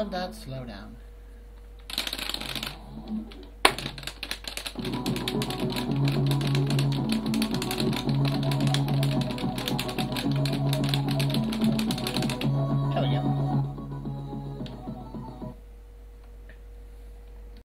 love that slowdown.